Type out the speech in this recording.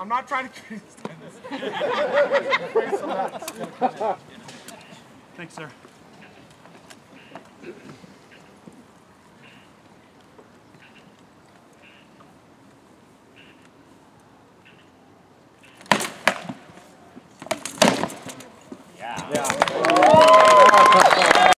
I'm not trying to criticize this. Thanks, sir. Yeah. yeah.